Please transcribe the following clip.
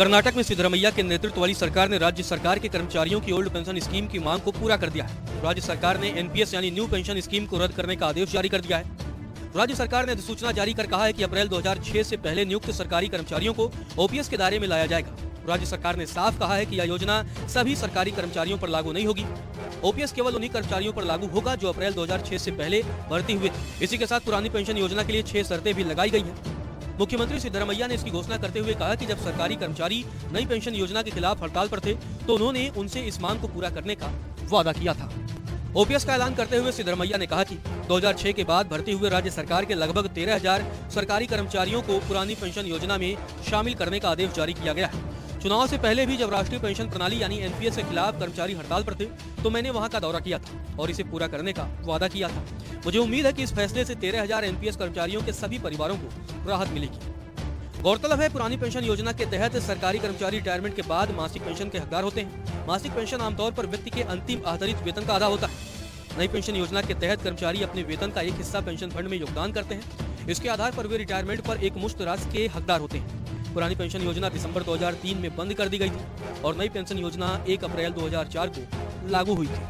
कर्नाटक में सिद्धरमैया के नेतृत्व वाली सरकार ने राज्य सरकार के कर्मचारियों की ओल्ड पेंशन स्कीम की मांग को पूरा कर दिया है। राज्य सरकार ने एनपीएस यानी न्यू पेंशन स्कीम को रद्द करने का आदेश जारी कर दिया है। राज्य सरकार ने अधिसूचना जारी कर कहा है कि अप्रैल 2006 से पहले नियुक्त सरकारी कर्मचारियों को ओपीएस के दायरे में लाया जाएगा। राज्य सरकार ने साफ़ कहा है कि यह योजना सभी सरकारी कर्मचारियों पर लागू नहीं होगी। ओपीएस केवल उन्हीं कर्मचारियों पर लागू होगा जो अप्रैल 2006 से पहले भर्ती हुए इसी के साथ पुरानी पेंशन योजना के लिए छह शर्तें भी लगाई गई हैं। मुख्यमंत्री सिद्धरमैया ने इसकी घोषणा करते हुए कहा कि जब सरकारी कर्मचारी नई पेंशन योजना के खिलाफ हड़ताल पर थे तो उन्होंने उनसे इस मांग को पूरा करने का वादा किया था। ओपीएस का ऐलान करते हुए सिद्धरमैया ने कहा कि 2006 के बाद भर्ती हुए राज्य सरकार के लगभग 13,000 सरकारी कर्मचारियों को पुरानी पेंशन योजना में शामिल करने का आदेश जारी किया गया है। चुनाव से पहले भी जब राष्ट्रीय पेंशन प्रणाली यानी एनपीएस के खिलाफ कर्मचारी हड़ताल पर थे तो मैंने वहाँ का दौरा किया था और इसे पूरा करने का वादा किया था। मुझे उम्मीद है कि इस फैसले से तेरह हज़ार एनपीएस कर्मचारियों के सभी परिवारों को राहत मिलेगी। गौरतलब है, पुरानी पेंशन योजना के तहत सरकारी कर्मचारी रिटायरमेंट के बाद मासिक पेंशन के हकदार होते हैं। मासिक पेंशन आमतौर पर व्यक्ति के अंतिम आधारित वेतन का आधा होता है। नई पेंशन योजना के तहत कर्मचारी अपने वेतन का एक हिस्सा पेंशन फंड में योगदान करते हैं। इसके आधार पर वे रिटायरमेंट पर एक मुश्त राशि के हकदार होते हैं। पुरानी पेंशन योजना दिसंबर 2003 में बंद कर दी गई थी और नई पेंशन योजना 1 अप्रैल 2004 को लागू हुई थी।